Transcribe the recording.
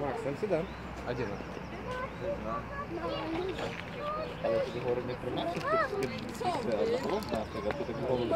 Макс, там сюда. Один. Але тобі говорить не про наших, це загалом наших, а ти так голову.